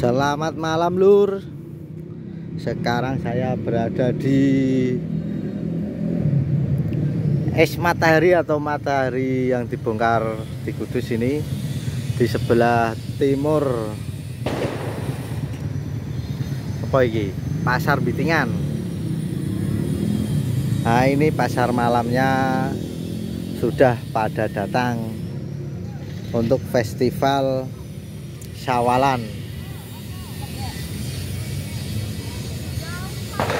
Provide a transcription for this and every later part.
Selamat malam lur. Sekarang saya berada di Es matahari atau matahari yang dibongkar di Kudus ini Di sebelah timur. Apa ini? Pasar Bitingan. Nah ini pasar malamnya Sudah pada datang Untuk festival Syawalan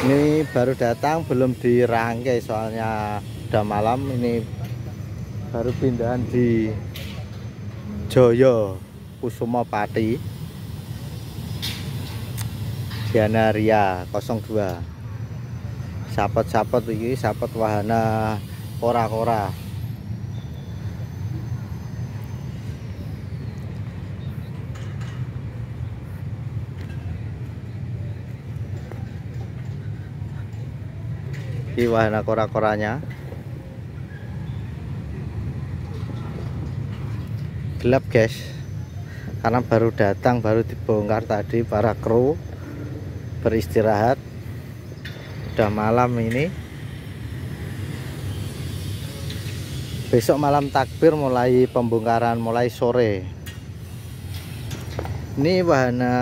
ini baru datang belum dirangkai soalnya udah malam. Ini baru pindahan di Joyo Kusumo Pati. Diana Ria 02 sapot-sapot ini sapot wahana kora-kora di wahana kora-koranya. Gelap guys. Karena baru datang baru dibongkar tadi para kru beristirahat. Udah malam ini. Besok malam takbir mulai pembongkaran mulai sore. Ini wahana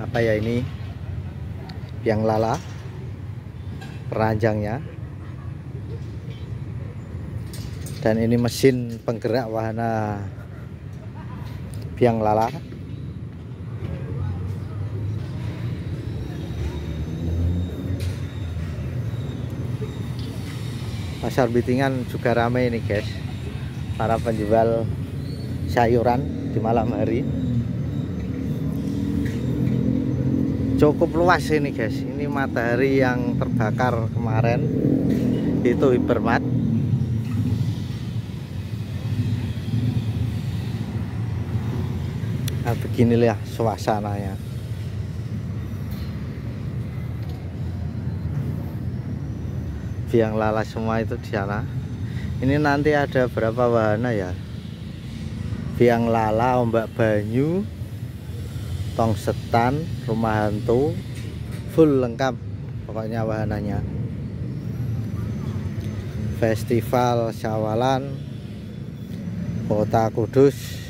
apa ya ini yang lala peranjangnya dan ini mesin penggerak wahana biang lala. Pasar bitingan juga ramai ini guys. Para penjual sayuran di malam hari cukup luas ini guys. Ini matahari yang terbakar kemarin. Itu hipermat nah beginilah suasananya. Biang lala semua itu di sana. Ini nanti ada berapa wahana ya? Biang lala ombak banyu tong setan rumah hantu full lengkap pokoknya wahananya. Festival syawalan kota kudus.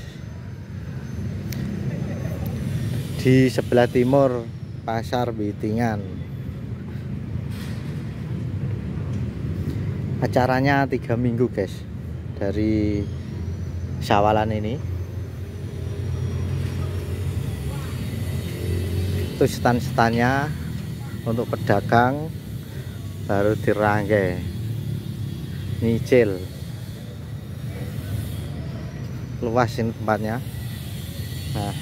Di sebelah timur pasar bitingan. Acaranya tiga minggu guys dari syawalan ini itu stan-stannya untuk pedagang baru dirangkai nyicil. Luas ini tempatnya. Nah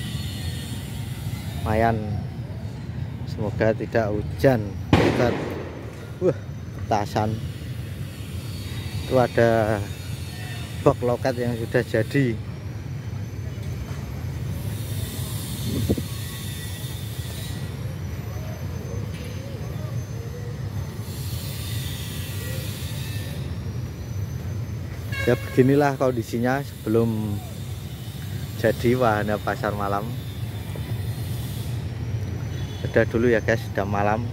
lumayan. Semoga tidak hujan. Kita wah petasan. Itu ada box loket yang sudah jadi ya beginilah kondisinya sebelum jadi wahana pasar malam. Udah dulu ya guys sudah malam